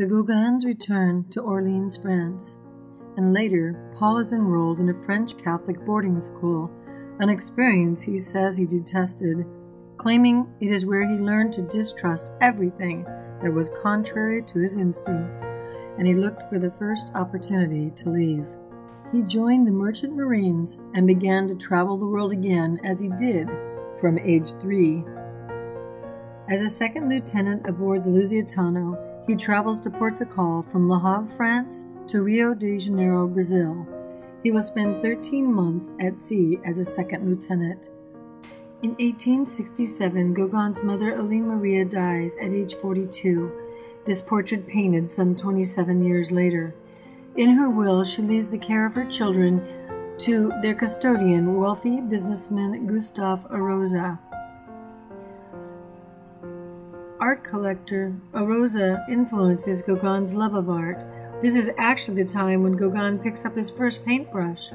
The Gauguins return to Orleans, France, and later Paul is enrolled in a French Catholic boarding school, an experience he says he detested, claiming it is where he learned to distrust everything that was contrary to his instincts, and he looked for the first opportunity to leave. He joined the Merchant Marines and began to travel the world again as he did from age three. As a second lieutenant aboard the Lusitano, he travels to Portugal from Le Havre, France to Rio de Janeiro, Brazil. He will spend 13 months at sea as a second lieutenant. In 1867, Gauguin's mother, Aline Maria, dies at age 42. This portrait painted some 27 years later. In her will, she leaves the care of her children to their custodian, wealthy businessman Gustave Arosa. Art collector Arosa influences Gauguin's love of art. This is actually the time when Gauguin picks up his first paintbrush.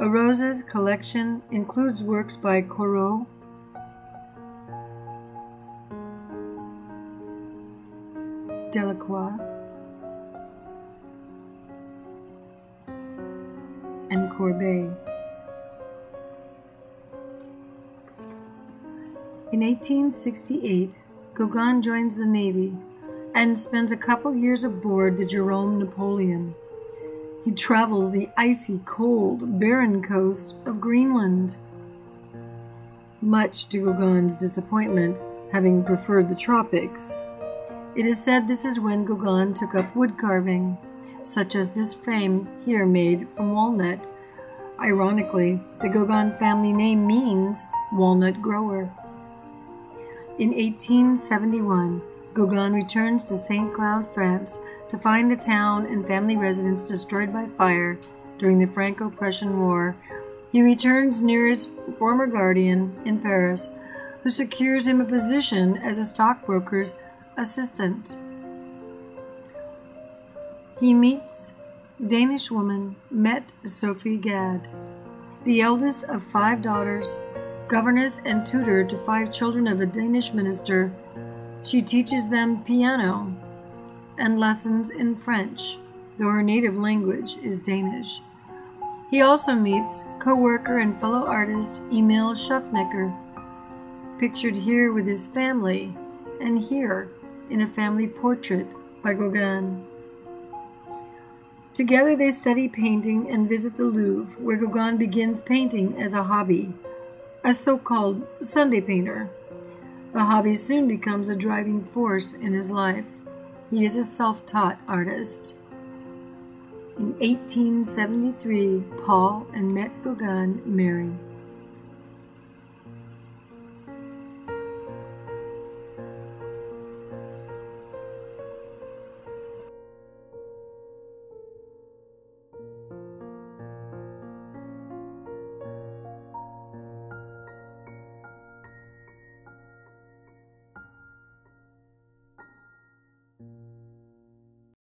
Arosa's collection includes works by Corot, Delacroix, and Courbet. In 1868, Gauguin joins the Navy and spends a couple years aboard the Jerome Napoleon. He travels the icy, cold, barren coast of Greenland. Much to Gauguin's disappointment, having preferred the tropics. It is said this is when Gauguin took up wood carving such as this frame here made from walnut. Ironically, the Gauguin family name means walnut grower. In 1871, Gauguin returns to St. Cloud, France, to find the town and family residence destroyed by fire during the Franco Prussian War. He returns near his former guardian in Paris, who secures him a position as a stockbroker's assistant. He meets Danish woman Mette Sophie Gad, the eldest of five daughters, governess and tutor to five children of a Danish minister. She teaches them piano and lessons in French, though her native language is Danish. He also meets co-worker and fellow artist Emil Schuffenecker, pictured here with his family and here in a family portrait by Gauguin. Together they study painting and visit the Louvre, where Gauguin begins painting as a hobby, a so called Sunday painter. The hobby soon becomes a driving force in his life. He is a self taught artist. In 1873, Paul and Mette Gauguin marry.